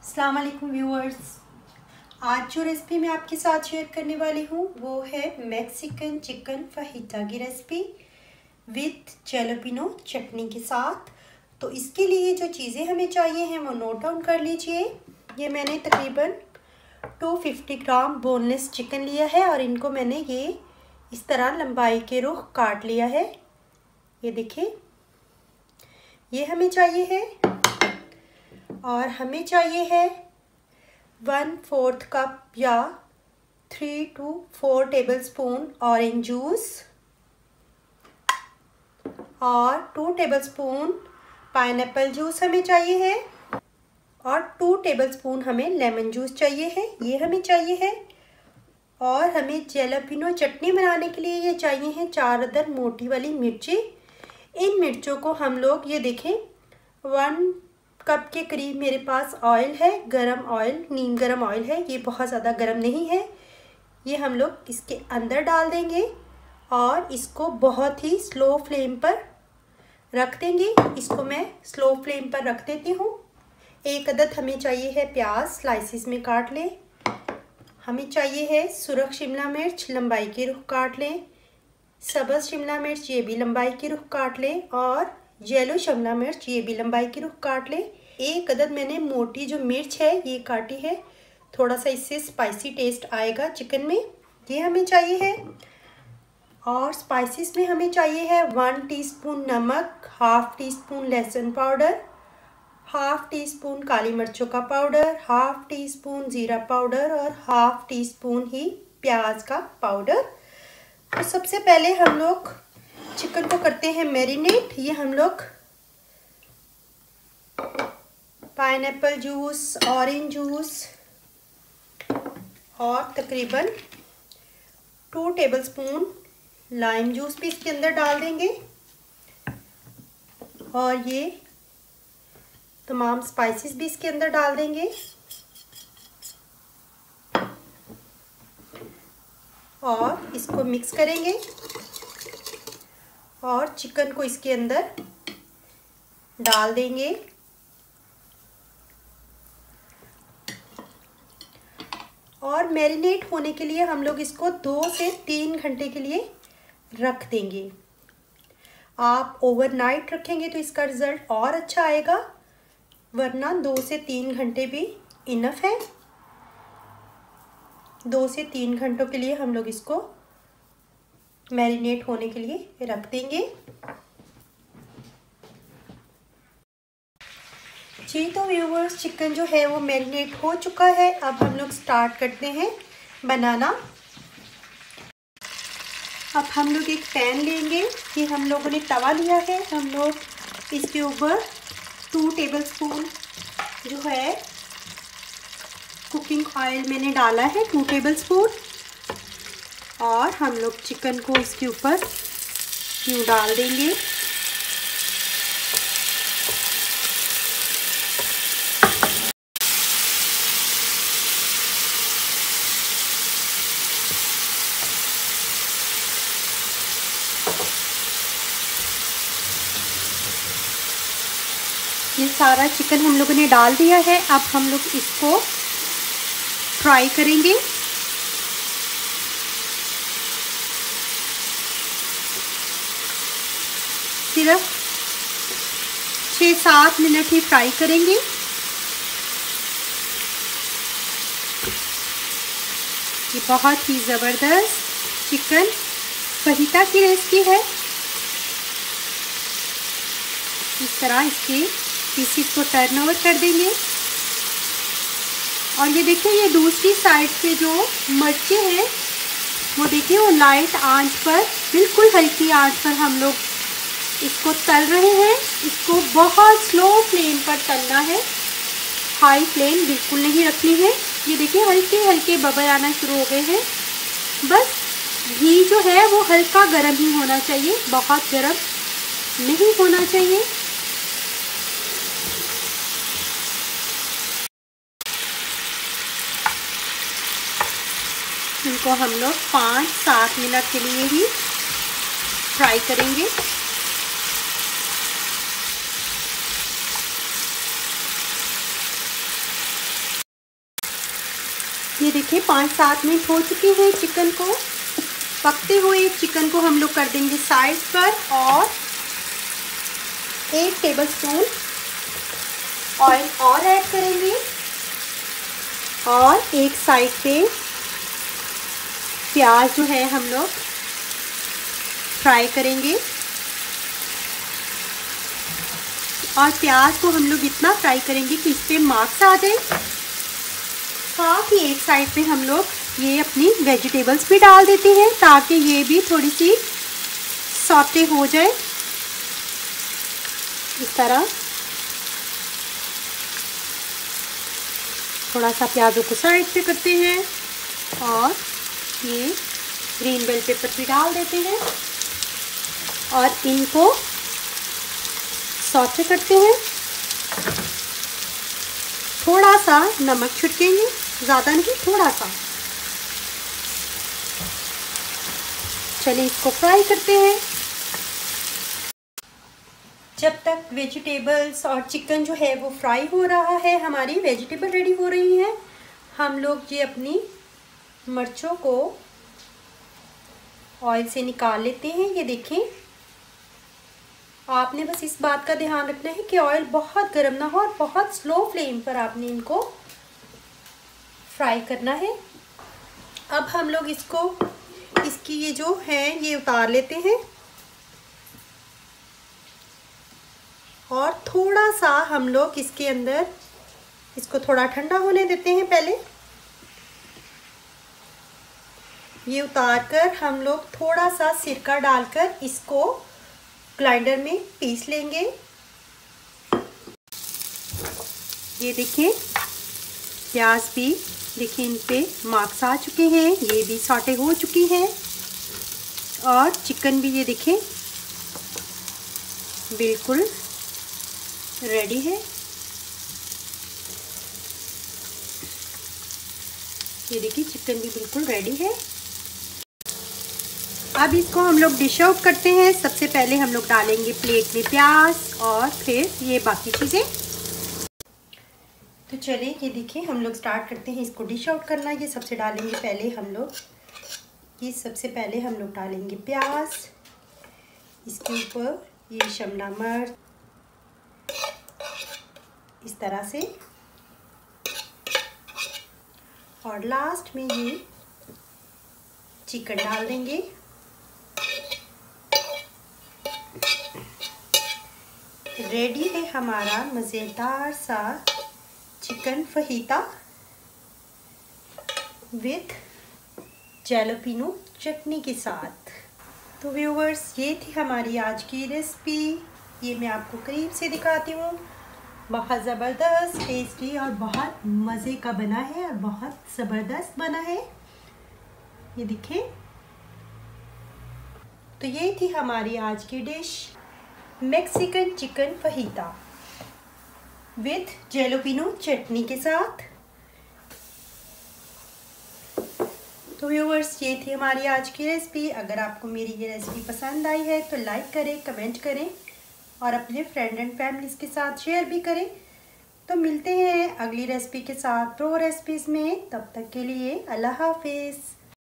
अस्सलाम व्यूअर्स। आज जो रेसिपी मैं आपके साथ शेयर करने वाली हूँ, वो है मैक्सिकन चिकन फहीटा की रेसिपी विथ जेलोपिनो चटनी के साथ। तो इसके लिए जो चीज़ें हमें चाहिए हैं, वो नोट डाउन कर लीजिए। ये मैंने तकरीबन 250 ग्राम बोनलेस चिकन लिया है और इनको मैंने ये इस तरह लंबाई के रुख काट लिया है। ये देखिए। ये हमें चाहिए है और हमें चाहिए है वन फोर्थ कप या three to four tablespoon orange juice और two tablespoon pine juice हमें चाहिए है और टू टेबल स्पून हमें लेमन जूस चाहिए है, ये हमें चाहिए है। और हमें जेलापिनो चटनी बनाने के लिए ये चाहिए हैं, चार अदर मोटी वाली मिर्ची। इन मिर्चों को हम लोग, ये देखें वन कप के करीब मेरे पास ऑयल है, गरम ऑयल नीम गरम ऑयल है, ये बहुत ज़्यादा गरम नहीं है। ये हम लोग इसके अंदर डाल देंगे और इसको बहुत ही स्लो फ्लेम पर रख देंगे। इसको मैं स्लो फ्लेम पर रख देती हूँ। एक अदद हमें चाहिए है प्याज स्लाइसिस में काट लें। हमें चाहिए है सुरख शिमला मिर्च, लंबाई के रुख काट लें। सब्ज़ शिमला मिर्च, ये भी लंबाई के रुख काट लें और येलो शिमला मिर्च, ये भी लंबाई के रुख काट लें। एक अदद मैंने मोटी जो मिर्च है, ये काटी है। थोड़ा सा इससे स्पाइसी टेस्ट आएगा चिकन में। ये हमें चाहिए है। और स्पाइसेस में हमें चाहिए है वन टीस्पून नमक हाफ़ टी स्पून लहसुन पाउडर हाफ़ टी स्पून काली मिर्चों का पाउडर हाफ़ टी स्पून ज़ीरा पाउडर और हाफ़ टी स्पून ही प्याज का पाउडर तो सबसे पहले हम लोग चिकन को करते हैं मैरिनेट। ये हम लोग पाइन जूस, ऑरेंज जूस और तकरीबन टू टेबलस्पून लाइम जूस भी इसके अंदर डाल देंगे। और ये तमाम स्पाइसेस भी इसके अंदर डाल देंगे। और इसको मिक्स करेंगे। और चिकन को इसके अंदर डाल देंगे। और मैरिनेट होने के लिए हम लोग इसको दो से तीन घंटे के लिए रख देंगे। आप ओवरनाइट रखेंगे तो इसका रिज़ल्ट और अच्छा आएगा, वरना दो से तीन घंटे भी इनफ है। दो से तीन घंटों के लिए हम लोग इसको मैरिनेट होने के लिए रख देंगे। जी तो व्यूवर्स चिकन जो है वो मैरिनेट हो चुका है। अब हम लोग स्टार्ट करते हैं बनाना। अब हम लोग एक पैन लेंगे। कि हम लोगों ने तवा लिया है। हम लोग इसके ऊपर टू टेबल स्पून जो है कुकिंग ऑयल मैंने डाला है टू टेबल स्पून और हम लोग चिकन को इसके ऊपर यूँ डाल देंगे? ये सारा चिकन हम लोगों ने डाल दिया है। अब हम लोग इसको फ्राई करेंगे। सिर्फ़ छः सात मिनट ही फ्राई करेंगे। ये बहुत ही ज़बरदस्त चिकन फहीता की रेसिपी है। इस तरह इसके पीसीस को टर्न ओवर कर देंगे। और ये देखिए, ये दूसरी साइड पे जो मिर्चे हैं, वो देखिए, वो लाइट आँच पर, बिल्कुल हल्की आँच पर हम लोग इसको तल रहे हैं। इसको बहुत स्लो फ्लेम पर तलना है। हाई फ्लेम बिल्कुल नहीं रखनी है। ये देखिए, हल्के हल्के बबल आना शुरू हो गए हैं। बस, घी जो है वो हल्का गर्म ही होना चाहिए। बहुत गर्म नहीं होना चाहिए। इनको हम लोग पाँच सात मिनट के लिए ही फ्राई करेंगे। ये देखिए, पाँच सात मिनट हो चुके हैं चिकन को। पकते हुए चिकन को हम लोग कर देंगे साइड पर और एक टेबल स्पून ऑयल और ऐड करेंगे। और एक साइड पे प्याज जो है हम लोग फ्राई करेंगे। और प्याज को हम लोग इतना फ्राई करेंगे कि इस पर मार्क्स आ जाए। साथ एक साइड पे हम लोग ये अपनी वेजिटेबल्स भी डाल देते हैं ताकि ये भी थोड़ी सी सॉटे हो जाए। इस तरह। थोड़ा सा प्याजों को साइड पे करते हैं और ये ग्रीन बेल पेपर भी डाल देते हैं और इनको सॉटे करते हैं। थोड़ा सा नमक छिड़केंगे। ज़्यादा नहीं, थोड़ा सा। चलिए इसको फ्राई करते हैं। जब तक वेजिटेबल्स और चिकन जो है वो फ्राई हो रहा है, हमारी वेजिटेबल रेडी हो रही है। हम लोग ये अपनी मिर्चों को ऑयल से निकाल लेते हैं, ये देखें। आपने बस इस बात का ध्यान रखना है कि ऑयल बहुत गर्म ना हो और बहुत स्लो फ्लेम पर आपने इनको फ्राई करना है। अब हम लोग इसको, इसकी ये जो है, ये उतार लेते हैं। और थोड़ा सा हम लोग इसके अंदर, इसको थोड़ा ठंडा होने देते हैं पहले। ये उतार कर हम लोग थोड़ा सा सिरका डालकर इसको ग्राइंडर में पीस लेंगे। ये देखिए, प्याज भी देखिए इन पे मार्क्स आ चुके हैं, ये भी सॉटे हो चुकी हैं। और चिकन भी ये देखें, बिल्कुल रेडी है। ये देखिए चिकन भी बिल्कुल रेडी है। अब इसको हम लोग डिश आउट करते हैं। सबसे पहले हम लोग डालेंगे प्लेट में प्याज और फिर ये बाकी चीज़ें। तो चलिए ये देखिए, हम लोग स्टार्ट करते हैं। इसको डिश आउट करना। ये सबसे डालेंगे पहले हम लोग। ये सबसे पहले हम लोग डालेंगे प्याज। इसके ऊपर ये शिमला मिर्च। इस तरह से। और लास्ट में ये चिकन डाल देंगे। रेडी है हमारा मज़ेदार सा chicken fajita with jalapeno chutney के साथ। तो व्यूवर्स ये थी हमारी आज की रेसिपी ये मैं आपको करीब से दिखाती हूँ। बहुत ज़बरदस्त टेस्टी और बहुत मज़े का बना है और बहुत ज़बरदस्त बना है। ये देखिए। तो ये थी हमारी आज की dish Mexican chicken fajita with jalapeno chutney के साथ। तो व्यूवर्स ये थी हमारी आज की रेसिपी अगर आपको मेरी ये रेसिपी पसंद आई है तो लाइक करें कमेंट करें और अपने फ्रेंड एंड फैमिलीज़ के साथ शेयर भी करें। तो मिलते हैं अगली रेसिपी के साथ प्रो रेसिपीज़ में। तब तक के लिए अल्लाह हाफिज़।